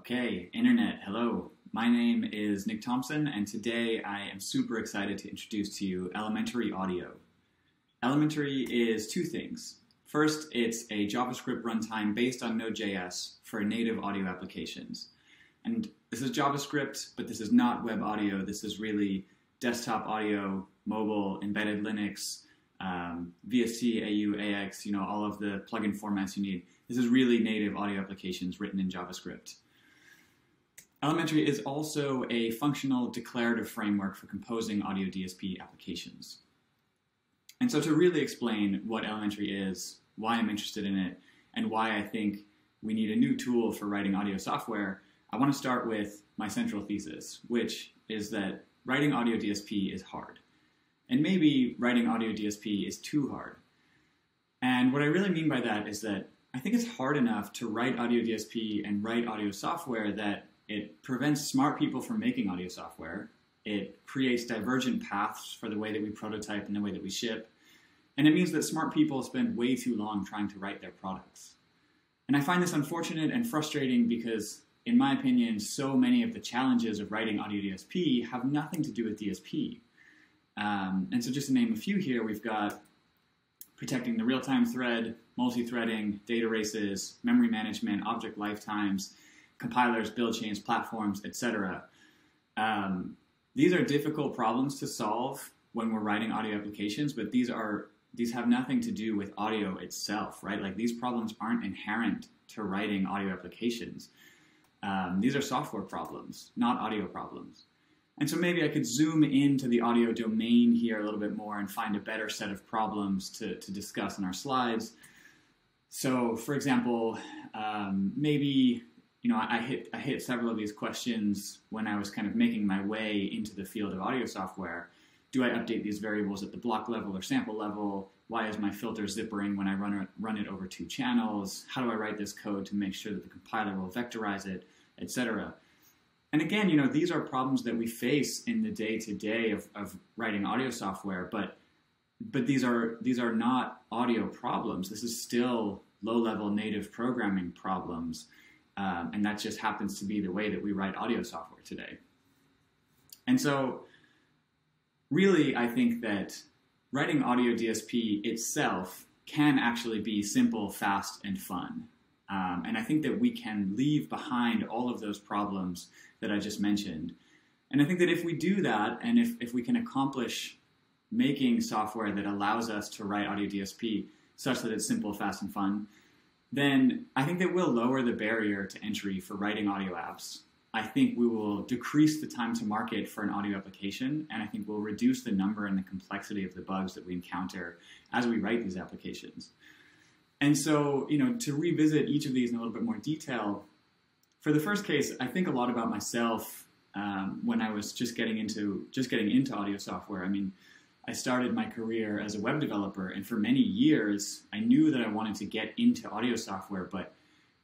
Okay, Internet, hello. My name is Nick Thompson, and today I am super excited to introduce to you Elementary Audio. Elementary is two things. First, it's a JavaScript runtime based on Node.js for native audio applications. And this is JavaScript, but this is not web audio. This is really desktop audio, mobile, embedded Linux, um, VST, AU, AAX, you know, all of the plugin formats you need. This is really native audio applications written in JavaScript. Elementary is also a functional declarative framework for composing audio DSP applications. And so to really explain what Elementary is, why I'm interested in it, and why I think we need a new tool for writing audio software, I want to start with my central thesis, which is that writing audio DSP is hard. And maybe writing audio DSP is too hard. And what I really mean by that is that I think it's hard enough to write audio DSP and write audio software that it prevents smart people from making audio software. It creates divergent paths for the way that we prototype and the way that we ship. And it means that smart people spend way too long trying to write their products. And I find this unfortunate and frustrating because, in my opinion, so many of the challenges of writing audio DSP have nothing to do with DSP. Um, and so, just to name a few here, we've got protecting the real time thread, multi threading, data races, memory management, object lifetimes, compilers, build chains, platforms, etc. Um, these are difficult problems to solve when we're writing audio applications, but these are these have nothing to do with audio itself, right? Like these problems aren't inherent to writing audio applications. Um, these are software problems, not audio problems. And so maybe I could zoom into the audio domain here a little bit more and find a better set of problems to, to discuss in our slides. So, for example, um, maybe you know I hit I hit several of these questions when I was kind of making my way into the field of audio software. Do I update these variables at the block level or sample level? Why is my filter zippering when I run it, run it over two channels? How do I write this code to make sure that the compiler will vectorize it, etc. And again, you know, these are problems that we face in the day to day of of writing audio software, but but these are these are not audio problems. This is still low level native programming problems, um, and that just happens to be the way that we write audio software today. And so, really, I think that writing audio DSP itself can actually be simple, fast, and fun. Um, and I think that we can leave behind all of those problems that I just mentioned. And I think that if we do that, and if, if we can accomplish making software that allows us to write audio DSP such that it's simple, fast, and fun, then I think that we'll lower the barrier to entry for writing audio apps. I think we will decrease the time to market for an audio application, and I think we'll reduce the number and the complexity of the bugs that we encounter as we write these applications. And so, you know, to revisit each of these in a little bit more detail, for the first case, I think a lot about myself um, when I was just getting into just getting into audio software. I mean, I started my career as a web developer, and for many years, I knew that I wanted to get into audio software, but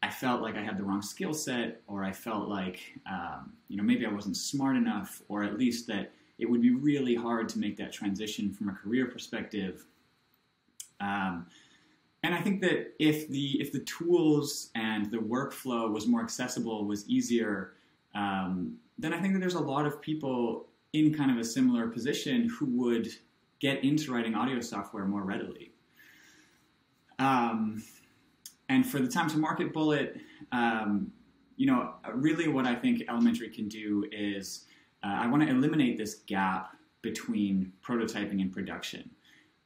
I felt like I had the wrong skill set, or I felt like um, you know maybe I wasn't smart enough, or at least that it would be really hard to make that transition from a career perspective. Um, and I think that if the if the tools and the workflow was more accessible, was easier, um, then I think that there's a lot of people in kind of a similar position who would get into writing audio software more readily. Um, and for the time to market bullet, um, you know, really what I think Elementary can do is uh, I want to eliminate this gap between prototyping and production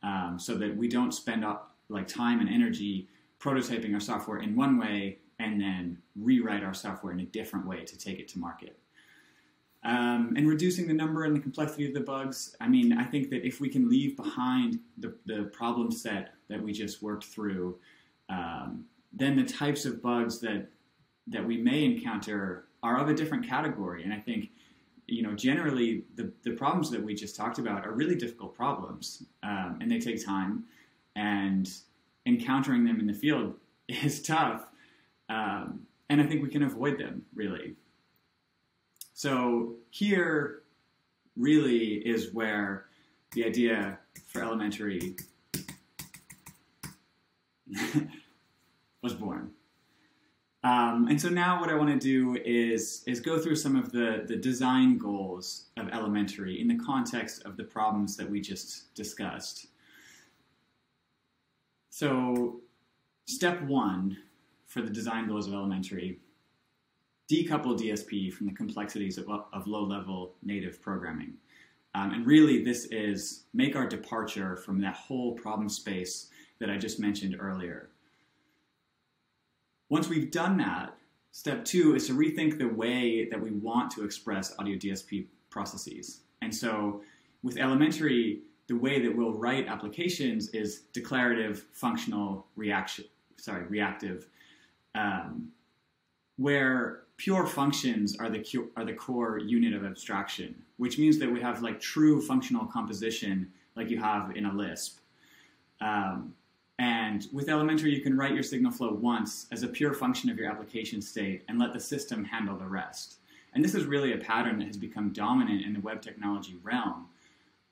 um, so that we don't spend up like time and energy prototyping our software in one way and then rewrite our software in a different way to take it to market. Um, and reducing the number and the complexity of the bugs. I mean, I think that if we can leave behind the, the problem set that we just worked through, um, then the types of bugs that that we may encounter are of a different category. And I think, you know, generally the, the problems that we just talked about are really difficult problems, um, and they take time and encountering them in the field is tough. Um, and I think we can avoid them really. So here really is where the idea for elementary was born. Um, and so now what I want to do is, is go through some of the, the design goals of elementary in the context of the problems that we just discussed. So step one for the design goals of elementary, decouple DSP from the complexities of, of low-level native programming. Um, and really this is make our departure from that whole problem space that I just mentioned earlier. Once we've done that, step two is to rethink the way that we want to express audio DSP processes. And so with elementary, the way that we'll write applications is declarative, functional, reaction, sorry, reactive, um, where pure functions are the, are the core unit of abstraction, which means that we have like true functional composition like you have in a Lisp. Um, and with elementary, you can write your signal flow once as a pure function of your application state and let the system handle the rest. And this is really a pattern that has become dominant in the web technology realm,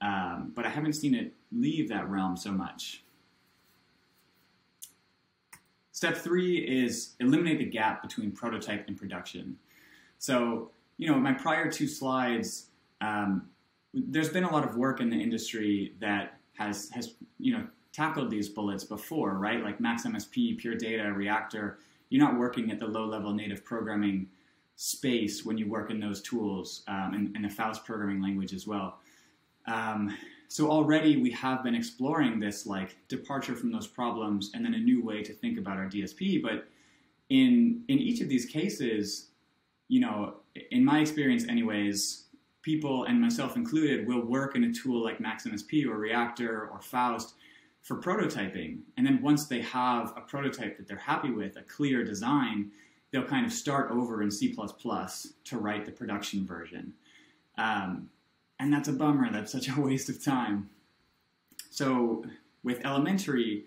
um, but I haven't seen it leave that realm so much. Step three is eliminate the gap between prototype and production. So, you know, my prior two slides, um, there's been a lot of work in the industry that has, has you know, tackled these bullets before, right? Like MaxMSP, Pure Data, Reaktor. You're not working at the low-level native programming space when you work in those tools um, and, and the Faust programming language as well. Um, so already we have been exploring this like departure from those problems and then a new way to think about our DSP. But in in each of these cases, you know, in my experience, anyways, people and myself included will work in a tool like MaxMSP or Reaktor or Faust for prototyping. And then once they have a prototype that they're happy with, a clear design, they'll kind of start over in C++ to write the production version. Um, and that's a bummer. That's such a waste of time. So with elementary,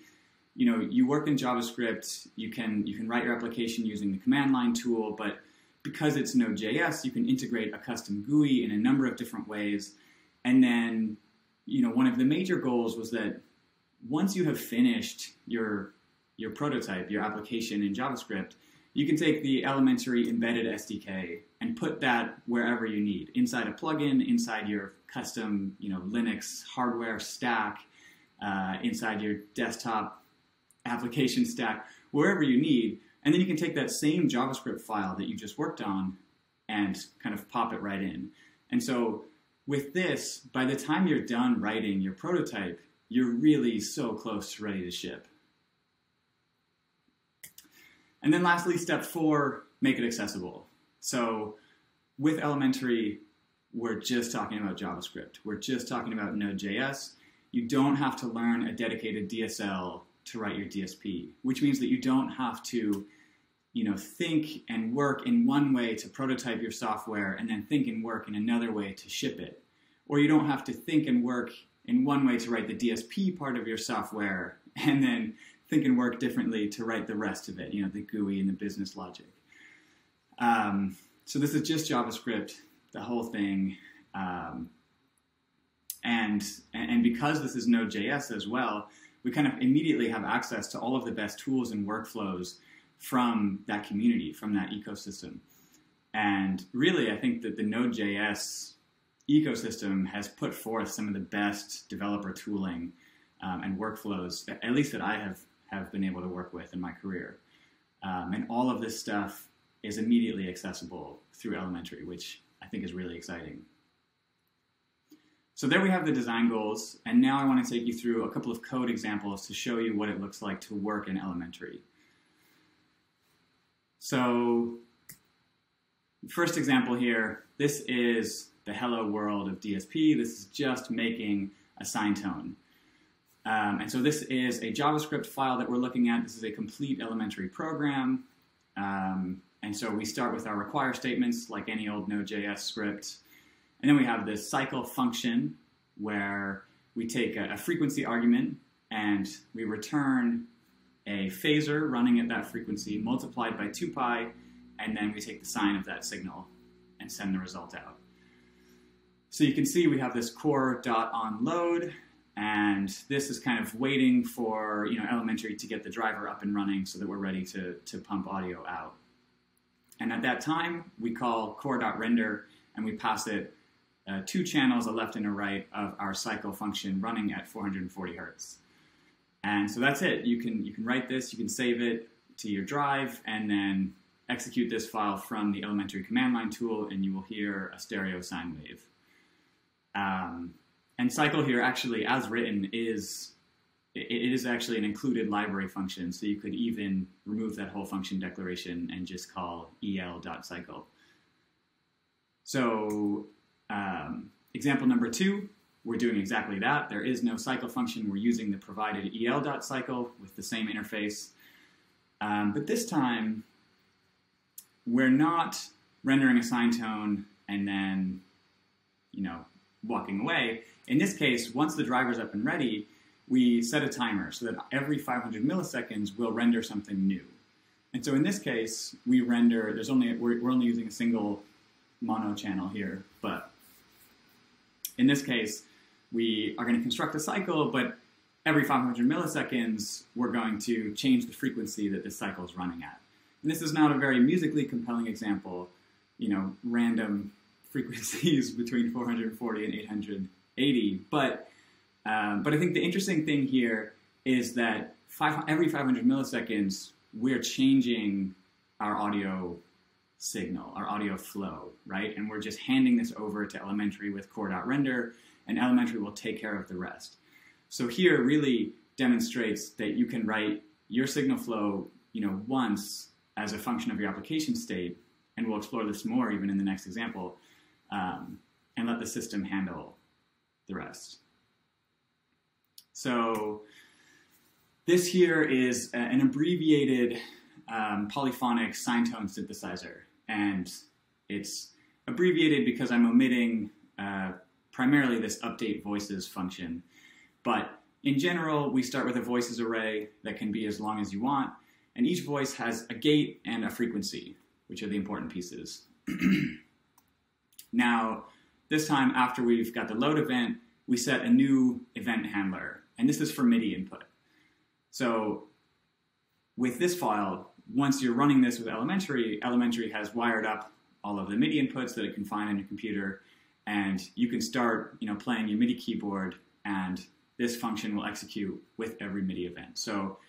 you know, you work in JavaScript, you can, you can write your application using the command line tool, but because it's Node.js, you can integrate a custom GUI in a number of different ways. And then, you know, one of the major goals was that once you have finished your, your prototype, your application in JavaScript, you can take the elementary embedded SDK and put that wherever you need, inside a plugin, inside your custom you know, Linux hardware stack, uh, inside your desktop application stack, wherever you need. And then you can take that same JavaScript file that you just worked on and kind of pop it right in. And so with this, by the time you're done writing your prototype, you're really so close to ready to ship. And then lastly, step four, make it accessible. So with elementary, we're just talking about JavaScript. We're just talking about Node.js. You don't have to learn a dedicated DSL to write your DSP, which means that you don't have to you know, think and work in one way to prototype your software and then think and work in another way to ship it. Or you don't have to think and work in one way to write the DSP part of your software and then think and work differently to write the rest of it, you know, the GUI and the business logic. Um, so this is just JavaScript, the whole thing. Um, and, and because this is Node.js as well, we kind of immediately have access to all of the best tools and workflows from that community, from that ecosystem. And really, I think that the Node.js ecosystem has put forth some of the best developer tooling um, and workflows, at least that I have, have been able to work with in my career. Um, and all of this stuff is immediately accessible through elementary, which I think is really exciting. So there we have the design goals, and now I want to take you through a couple of code examples to show you what it looks like to work in elementary. So first example here, this is the hello world of DSP. This is just making a sine tone. Um, and so this is a JavaScript file that we're looking at. This is a complete elementary program. Um, and so we start with our require statements like any old Node.js script. And then we have this cycle function where we take a, a frequency argument and we return a phasor running at that frequency multiplied by 2 pi, and then we take the sine of that signal and send the result out. So you can see we have this core dot on load, and this is kind of waiting for you know elementary to get the driver up and running so that we're ready to, to pump audio out. And at that time, we call core.render and we pass it uh, two channels, a left and a right, of our cycle function running at 440 hertz. And so that's it. You can, you can write this, you can save it to your drive, and then execute this file from the elementary command line tool, and you will hear a stereo sine wave. Um, and cycle here actually, as written, is it is actually an included library function, so you could even remove that whole function declaration and just call el.cycle. So um, example number two, we're doing exactly that. There is no cycle function. We're using the provided el.cycle with the same interface. Um, but this time, we're not rendering a sine tone and then, you know, walking away. In this case, once the driver's up and ready, we set a timer so that every 500 milliseconds we'll render something new. And so in this case, we render, there's only, we're, we're only using a single mono channel here, but in this case, we are going to construct a cycle, but every 500 milliseconds, we're going to change the frequency that this cycle is running at. And this is not a very musically compelling example, you know, random frequencies between 440 and 880, but um, but I think the interesting thing here is that five, every 500 milliseconds, we're changing our audio signal, our audio flow, right? And we're just handing this over to elementary with core.render, and elementary will take care of the rest. So here really demonstrates that you can write your signal flow, you know, once as a function of your application state, and we'll explore this more even in the next example, um, and let the system handle the rest. So this here is an abbreviated um, polyphonic sine tone synthesizer, and it's abbreviated because I'm omitting uh, primarily this update voices function. But in general, we start with a voices array that can be as long as you want, and each voice has a gate and a frequency, which are the important pieces. now, this time after we've got the load event, we set a new event handler and this is for MIDI input. So with this file, once you're running this with Elementary, Elementary has wired up all of the MIDI inputs that it can find on your computer, and you can start, you know, playing your MIDI keyboard, and this function will execute with every MIDI event. So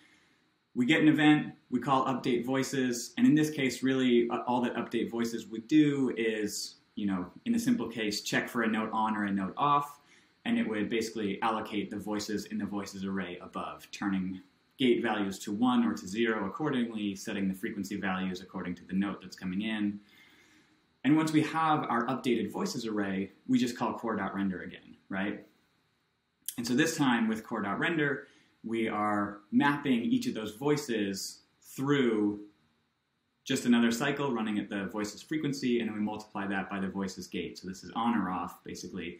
we get an event, we call update voices, and in this case, really, uh, all that update voices would do is, you know, in the simple case, check for a note on or a note off, and it would basically allocate the voices in the voices array above, turning gate values to 1 or to 0 accordingly, setting the frequency values according to the note that's coming in. And once we have our updated voices array, we just call core.render again, right? And so this time with core.render, we are mapping each of those voices through just another cycle running at the voices frequency, and then we multiply that by the voices gate. So this is on or off, basically,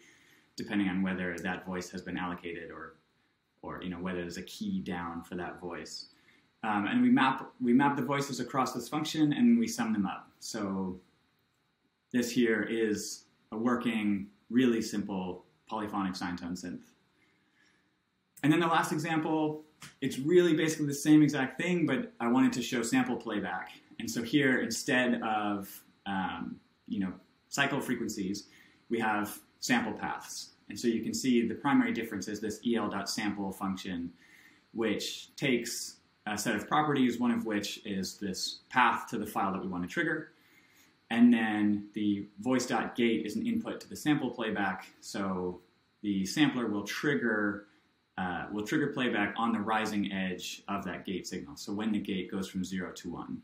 depending on whether that voice has been allocated or, or you know, whether there's a key down for that voice. Um, and we map, we map the voices across this function and we sum them up. So this here is a working, really simple polyphonic sine tone synth. And then the last example, it's really basically the same exact thing, but I wanted to show sample playback. And so here, instead of um, you know cycle frequencies, we have sample paths. And so you can see the primary difference is this el.sample function, which takes a set of properties, one of which is this path to the file that we want to trigger. And then the voice.gate is an input to the sample playback. So the sampler will trigger uh, will trigger playback on the rising edge of that gate signal. So when the gate goes from zero to one.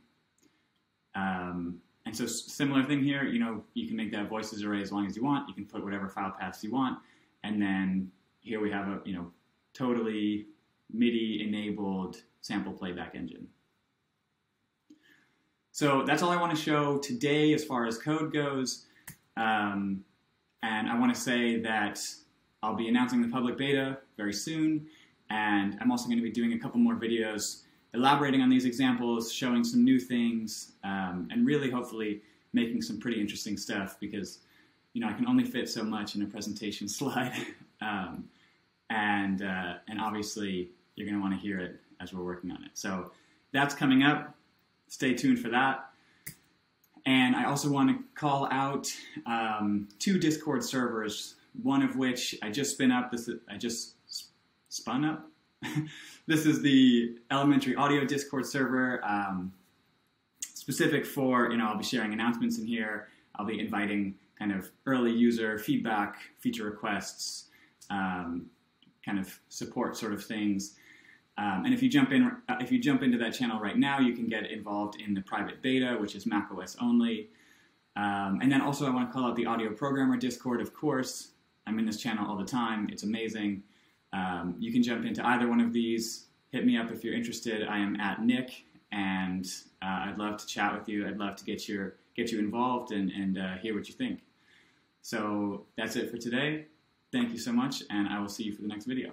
Um, and so similar thing here, you know, you can make that voices array as long as you want. You can put whatever file paths you want. And then here we have a, you know, totally MIDI enabled sample playback engine. So that's all I want to show today as far as code goes. Um, and I want to say that I'll be announcing the public beta very soon. And I'm also going to be doing a couple more videos elaborating on these examples, showing some new things, um, and really hopefully making some pretty interesting stuff because you know I can only fit so much in a presentation slide, um, and uh, and obviously you're going to want to hear it as we're working on it. So that's coming up. Stay tuned for that. And I also want to call out um, two Discord servers, one of which I just spin up. This I just spun up. this is the elementary audio Discord server, um, specific for, you know, I'll be sharing announcements in here. I'll be inviting kind of early user feedback, feature requests, um, kind of support sort of things. Um, and if you jump in, uh, if you jump into that channel right now, you can get involved in the private beta, which is macOS only. Um, and then also, I want to call out the Audio Programmer Discord. Of course, I'm in this channel all the time. It's amazing. Um, you can jump into either one of these. Hit me up if you're interested. I am at Nick, and uh, I'd love to chat with you. I'd love to get your get you involved and and uh, hear what you think. So that's it for today. Thank you so much, and I will see you for the next video.